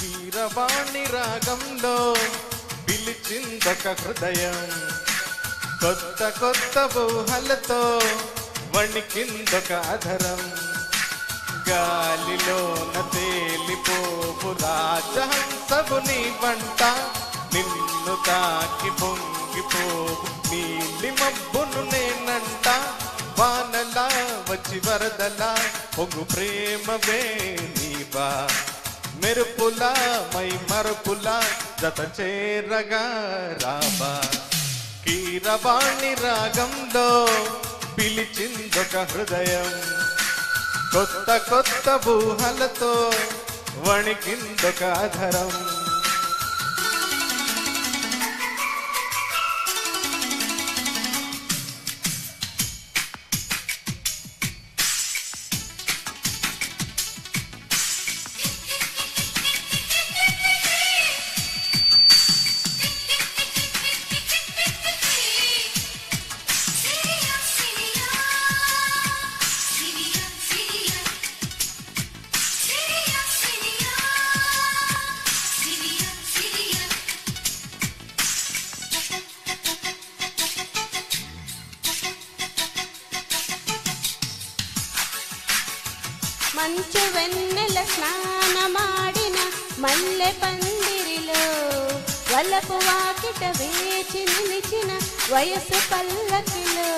వీరవాణి రాగంలో పిలిచిందొక హృదయం. కొత్త కొత్త ఊహలతో వణికిందొక అధరం. గాలిలోన తేలిపోపు రాజహంసవు నీ వంట. నిన్ను తాకి పొంగిపోపు నీలి మబ్బును నేనంట. వానలా వచ్చి వరదలా పొంగు ప్రేమవే నీవా మెరుపుల మై మరుపులా జత చేరగా రాబా. కీరవాణి రాగంలో పిలిచిందొక హృదయం. కొత్త కొత్త ఊహలతో వణికిందొక అధరం. మంచు వెన్నెల స్నానమాడిన మల్లె పందిరిలో వలపు వాకిట వేచి నిలిచిన వయసు పల్లకిలో.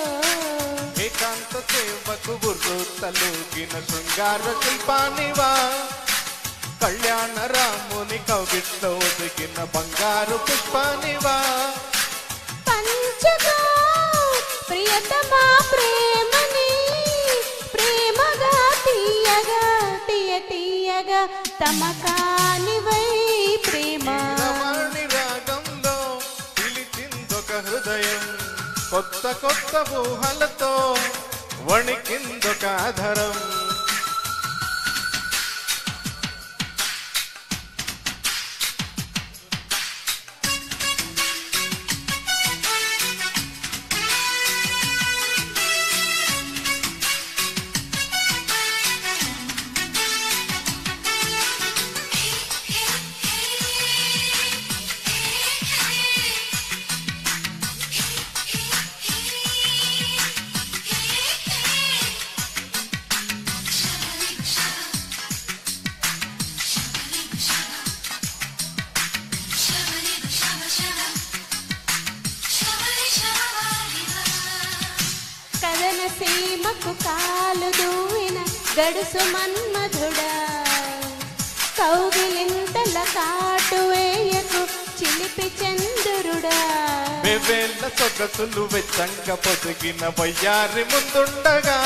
ఏకాంత సేవకు బుర్రు తలుగిన శృంగార శిల్పానివా. కళ్యాణ రాముని కవిట్లో ఒదిగిన బంగారు పుష్పానివా. పంచగా ప్రియతమా తమకానివై ప్రేమ. రాగంలో పిలిచిందొక హృదయం కొత్త కొత్త ఊహలతో వణికిందొక ఆధారం కాలు దూవిన గడుసు మన్మధుడా. కౌగిలింతల కాటు వేయకు చిలిపి చంద్రుడా. వెవేళ్ళ సొగసులు వెచ్చంక పొదిగిన వయ్యారి ముందుండగా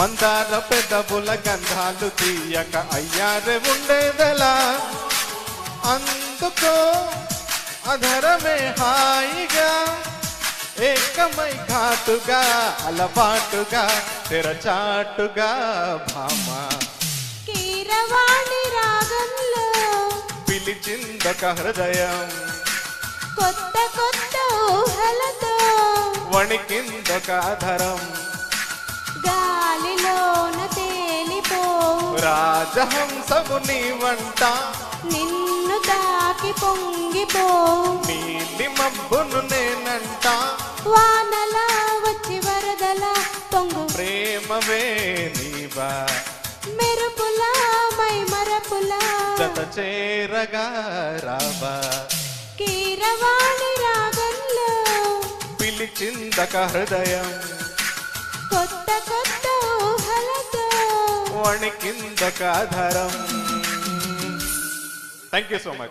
మందార పెదవుల గంధాలు తీయక అయ్యారే ఉండేదలా? అందుకో అధరమే హాయిగా ఏకమై ఘాటుగా అలవాటుగా తెరచాటుగా భామ. కీరవాణి రాగంలో పిలిచిందొక హృదయం. కొత్త కొత్త ఊహలతో వణికిందొక అధరం. గాలిలోన తేలిపో. రాజహంసము నీ వంట నిన్ను తాకి పొంగిపో నీలి మబ్బును నేనంట. వానలా వచ్చి వరదలా పొంగు. ప్రేమవే నీవా. మెరుపులా మై మరపులా జత చేరగా రావా. కీరవాణి రాగంలో పిలిచిందక హృదయం. కొత్త కొత్త ఊహలతో వణికిందక Dharam Thank you so much.